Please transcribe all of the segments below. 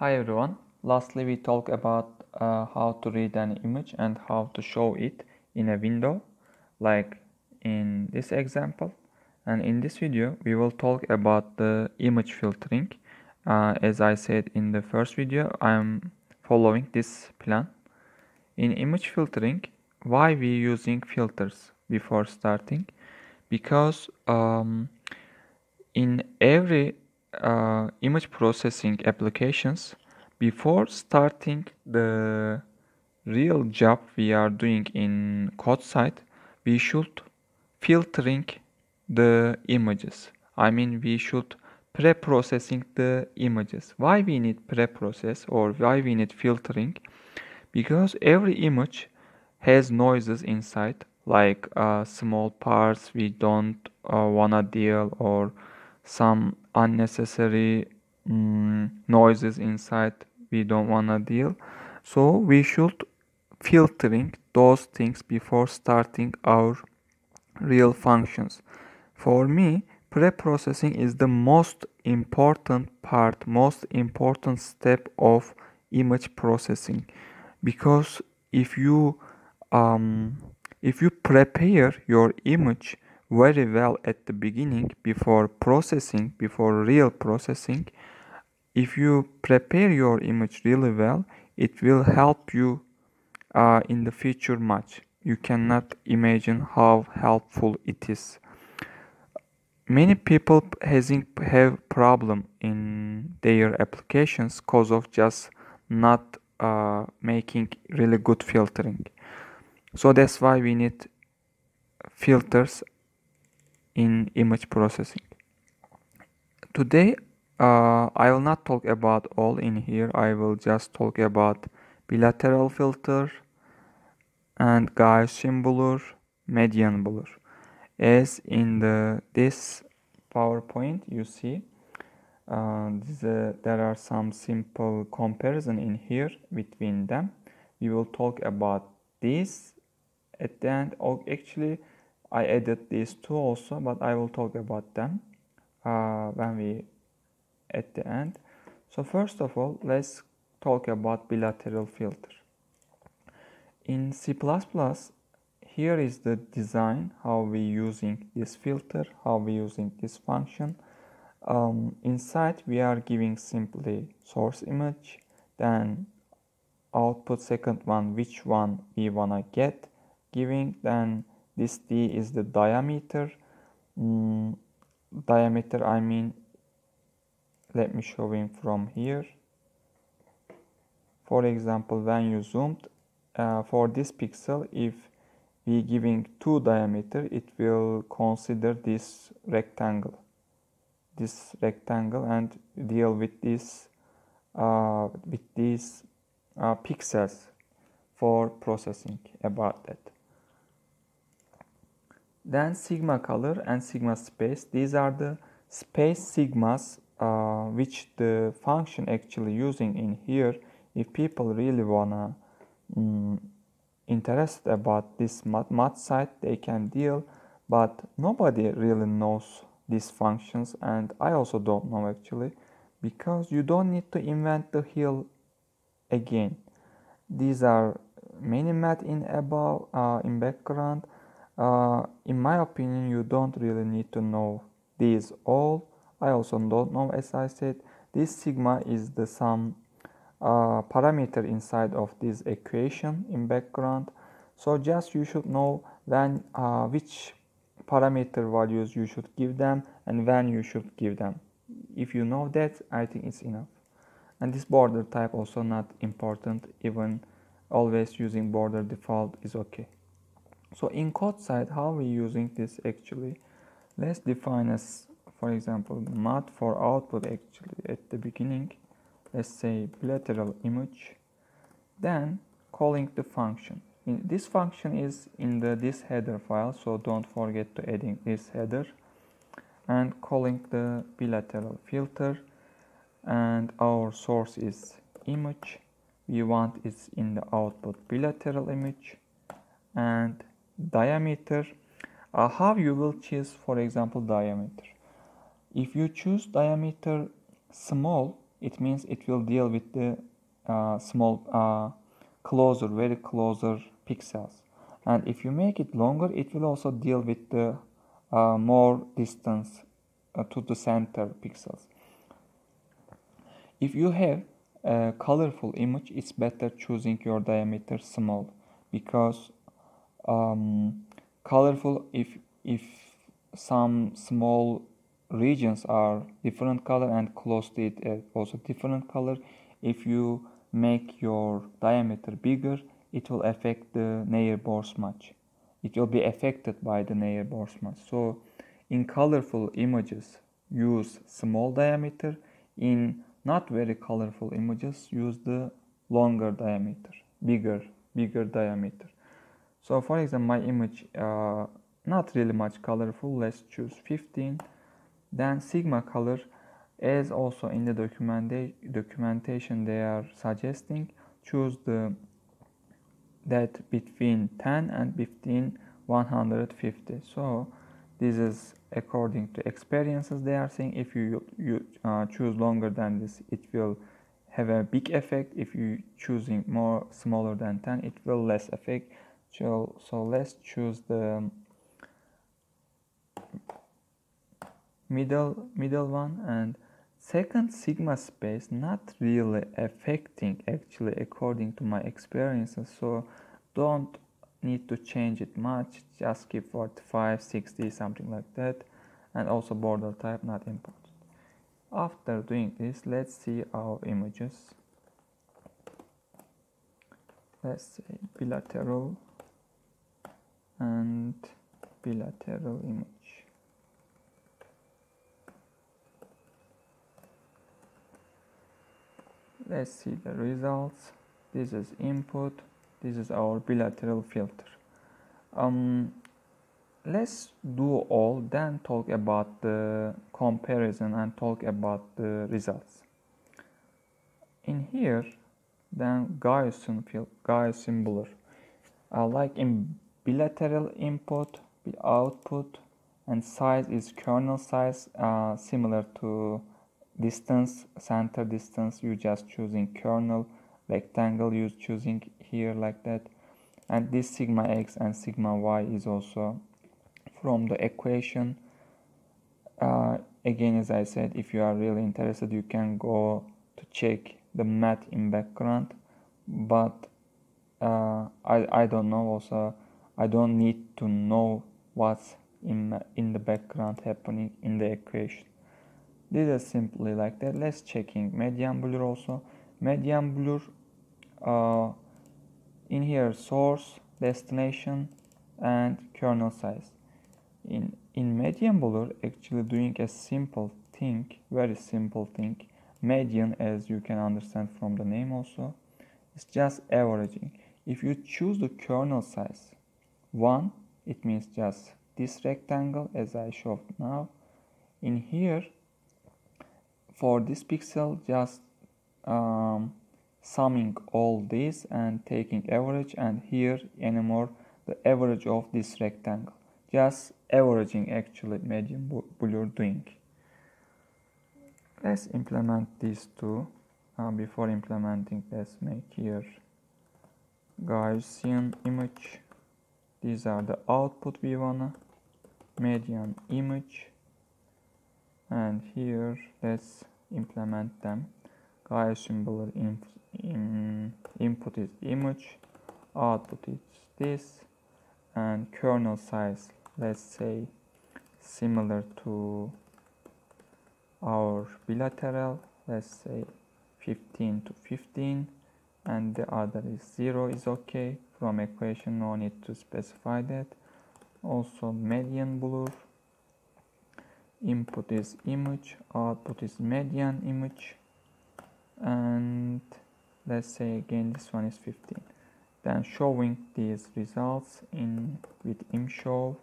Hi everyone. Lastly, we talked about uh, how to read an image and how to show it in a window, like in this example. And in this video, we will talk about the image filtering. Uh, as I said in the first video, I am following this plan. In image filtering, why we using filters before starting? Because um, in every uh, image processing applications before starting the real job we are doing in code side we should filtering the images. I mean we should pre-processing the images. Why we need pre-process or why we need filtering? Because every image has noises inside like uh, small parts we don't uh, wanna deal or some unnecessary mm, noises inside. We don't wanna deal. So we should filtering those things before starting our real functions. For me pre-processing is the most important part most important step of image processing. Because if you um, if you prepare your image very well at the beginning before processing before real processing. If you prepare your image really well it will help you uh, in the future much. You cannot imagine how helpful it is. Many people having have problem in their applications cause of just not uh, making really good filtering. So that's why we need filters in image processing. Today uh, I will not talk about all in here. I will just talk about bilateral filter and Gaussian blur, median blur. As in the this PowerPoint you see uh, this, uh, there are some simple comparison in here between them. We will talk about this at the end. Oh, actually I added these two also but I will talk about them uh, when we at the end. So first of all let's talk about bilateral filter. In C++ here is the design how we using this filter how we using this function. Um, inside we are giving simply source image then output second one which one we wanna get giving then this d is the diameter. Mm, diameter I mean let me show him from here. For example when you zoomed uh, for this pixel if we giving 2 diameter it will consider this rectangle. This rectangle and deal with this uh, with these uh, pixels for processing about that then sigma color and sigma space. These are the space sigmas uh, which the function actually using in here. If people really wanna um, interested about this math, math side, they can deal. But nobody really knows these functions and I also don't know actually because you don't need to invent the wheel again. These are many math in above uh, in background uh, in my opinion you don't really need to know these all. I also don't know as I said this sigma is the sum uh, parameter inside of this equation in background. So just you should know when uh, which parameter values you should give them and when you should give them. If you know that I think it's enough. And this border type also not important even always using border default is okay so in code side how we using this actually? Let's define as for example Mat for output actually. At the beginning let's say bilateral image then calling the function. In, this function is in the this header file so don't forget to adding this header. And calling the bilateral filter and our source is image. We want is in the output bilateral image and diameter. Uh, how you will choose for example diameter. If you choose diameter small it means it will deal with the uh, small uh, closer very closer pixels. And if you make it longer it will also deal with the uh, more distance uh, to the center pixels. If you have a colorful image it's better choosing your diameter small because um, colorful if if some small regions are different color and close to it uh, also different color. If you make your diameter bigger it will affect the neighbor much. It will be affected by the neighbor much. So in colorful images use small diameter. In not very colorful images use the longer diameter bigger bigger diameter so for example my image uh, not really much colorful. Let's choose 15 then sigma color as also in the documentation they are suggesting. Choose the that between 10 and 15 150 so this is according to experiences they are saying if you, you uh, choose longer than this it will have a big effect. If you choosing more smaller than 10 it will less effect so, so let's choose the middle middle one. And second sigma space not really affecting actually according to my experiences. So don't need to change it much. Just keep 45 60 something like that. And also border type not important. After doing this let's see our images. Let's say bilateral and bilateral image. Let's see the results. This is input. This is our bilateral filter. Um, let's do all then talk about the comparison and talk about the results. In here then Gaussian Gaussian blur. Uh, like in bilateral input the output and size is kernel size uh, similar to distance center distance you just choosing kernel rectangle you choosing here like that. And this sigma x and sigma y is also from the equation. Uh, again as I said if you are really interested you can go to check the math in background but uh, I, I don't know also I don't need to know what's in, in the background happening in the equation. This is simply like that. Let's checking median blur also. Median blur uh, in here source destination and kernel size. In in median blur actually doing a simple thing very simple thing median as you can understand from the name also it's just averaging. If you choose the kernel size 1 it means just this rectangle as I showed now. In here for this pixel just um, summing all this and taking average and here anymore the average of this rectangle. Just averaging actually median blur doing. Let's implement these two. Uh, before implementing let's make here Gaussian image these are the output we wanna. Median image. And here let's implement them. Gaussian blur in, in input is image. Output is this. And kernel size let's say similar to our bilateral let's say 15 to 15 and the other is 0 is okay from equation no need to specify that. Also median blur. Input is image output is median image. And let's say again this one is 15 then showing these results in with imshow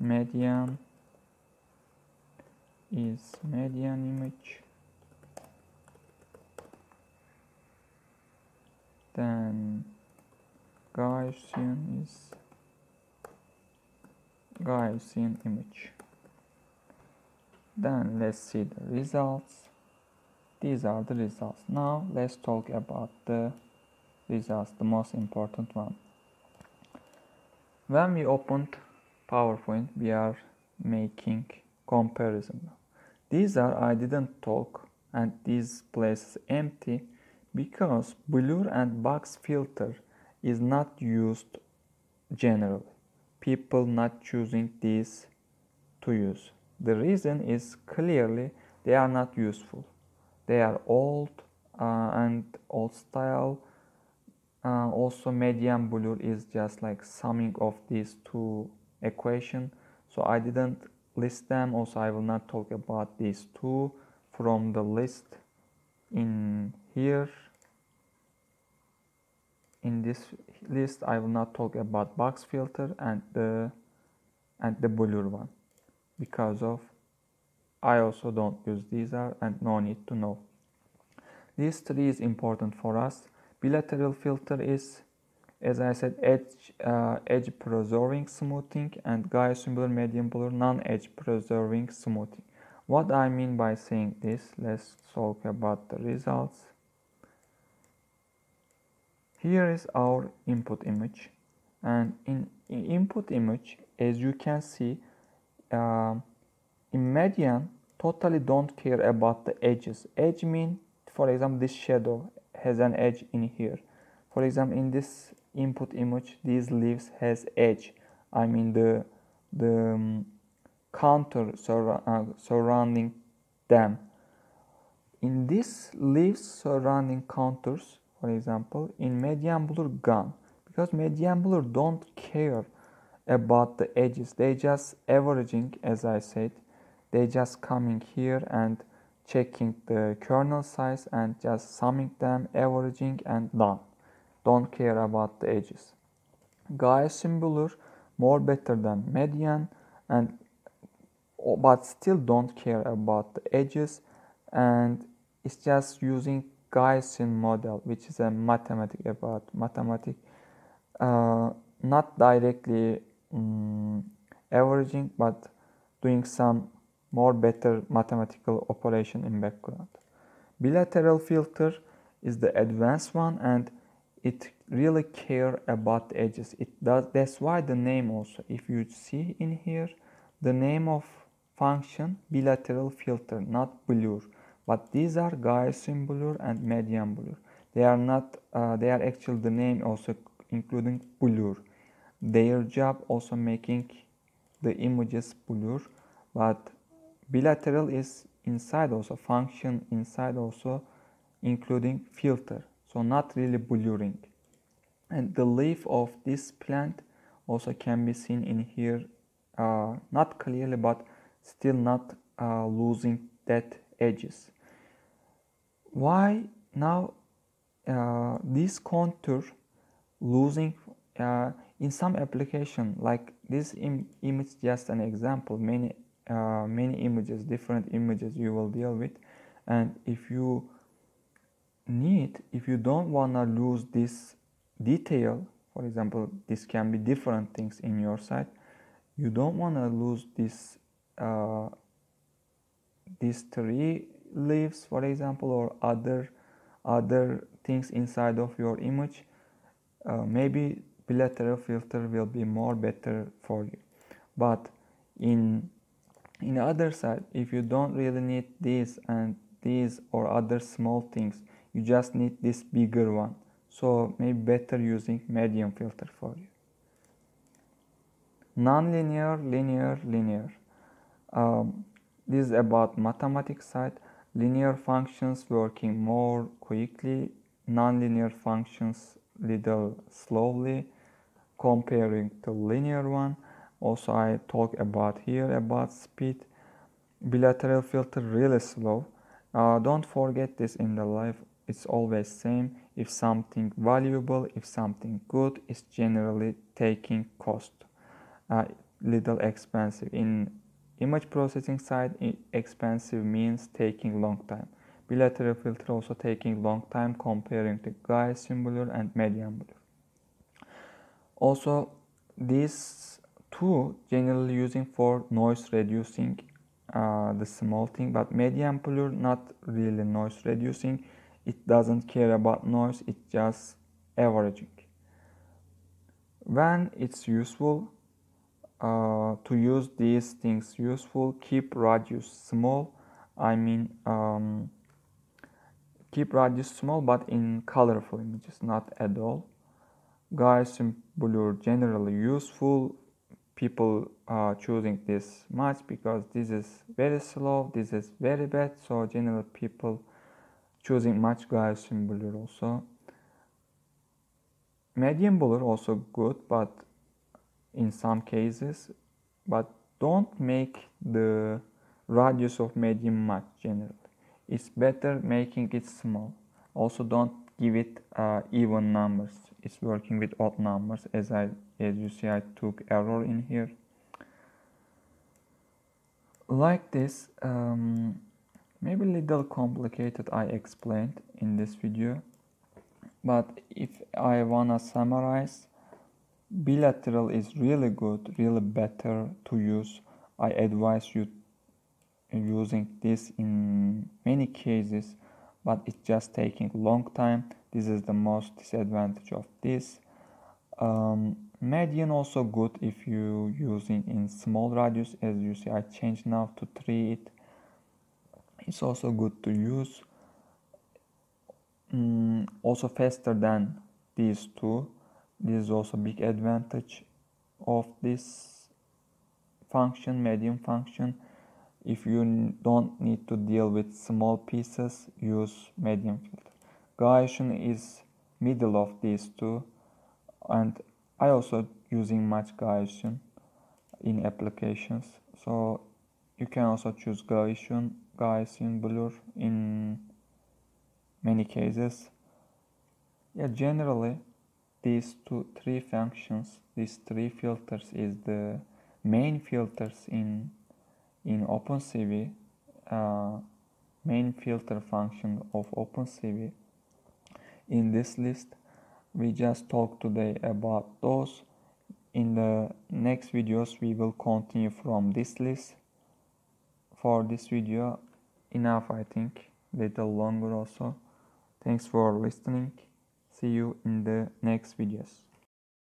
median is median image. Then Gaussian is Gaussian image. Then let's see the results. These are the results. Now let's talk about the results the most important one. When we opened PowerPoint we are making comparison. These are I didn't talk and these places empty because blur and box filter is not used generally. People not choosing these to use. The reason is clearly they are not useful. They are old uh, and old style. Uh, also median blur is just like summing of these two equation. So I didn't list them. Also I will not talk about these two from the list in here in this list I will not talk about box filter and the and the blur one because of I also don't use these are and no need to know. These three is important for us. Bilateral filter is as I said edge uh, edge preserving smoothing and Gaussian medium blur non-edge preserving smoothing. What I mean by saying this, let's talk about the results. Here is our input image. And in, in input image as you can see uh, in median totally don't care about the edges. Edge mean for example this shadow has an edge in here. For example in this input image these leaves has edge. I mean the the um, counter sur uh, surrounding them. In this leaves surrounding counters for example in median blur gone. Because median blur don't care about the edges. They just averaging as I said. They just coming here and checking the kernel size and just summing them averaging and done. Don't care about the edges. Gaussian blur more better than median and oh, but still don't care about the edges. And it's just using Gaussian model which is a mathematic about mathematic uh, not directly um, averaging but doing some more better mathematical operation in background. Bilateral filter is the advanced one and it really care about the edges. It does that's why the name also if you see in here the name of function bilateral filter not blur but these are Gaussian blur and median blur. They are not uh, they are actually the name also including blur their job also making the images blur but bilateral is inside also function inside also including filter. So not really blurring and the leaf of this plant also can be seen in here uh, not clearly but still not uh, losing that edges why now uh, this contour losing uh, in some application like this Im image just an example many uh, many images different images you will deal with. And if you need if you don't want to lose this detail for example this can be different things in your site you don't want to lose this uh, three leaves for example or other other things inside of your image uh, maybe bilateral filter will be more better for you. But in in the other side if you don't really need this and these or other small things you just need this bigger one. So maybe better using medium filter for you. Nonlinear linear linear. Um, this is about mathematics side linear functions working more quickly. Nonlinear functions little slowly. Comparing to linear one also I talk about here about speed. Bilateral filter really slow. Uh, don't forget this in the life. It's always same. If something valuable if something good is generally taking cost. Uh, little expensive. In image processing side expensive means taking long time. Bilateral filter also taking long time comparing to Gaussian blur and median blur also these two generally using for noise reducing uh, the small thing but median blur not really noise reducing. It doesn't care about noise it's just averaging. When it's useful uh, to use these things useful keep radius small I mean um, keep radius small but in colorful images not at all. Gaussian blur generally useful. People are choosing this much because this is very slow this is very bad so generally people choosing much Gaussian blur also. Medium blur also good but in some cases but don't make the radius of medium much generally. It's better making it small. Also don't give it uh, even numbers. It's working with odd numbers as I as you see I took error in here. Like this um, maybe little complicated I explained in this video but if I wanna summarize bilateral is really good really better to use. I advise you using this in many cases but it's just taking long time. This is the most disadvantage of this. Um, median also good if you using in small radius. As you see I changed now to 3 it it's also good to use. Mm, also faster than these two this is also big advantage of this function medium function. If you don't need to deal with small pieces use medium filter. Gaussian is middle of these two and I also using much Gaussian in applications. So you can also choose Gaussian Gaussian blur in many cases. Yeah generally these two three functions these three filters is the main filters in in OpenCV uh, main filter function of OpenCV. In this list we just talked today about those. In the next videos we will continue from this list. For this video enough I think. Little longer also. Thanks for listening see you in the next videos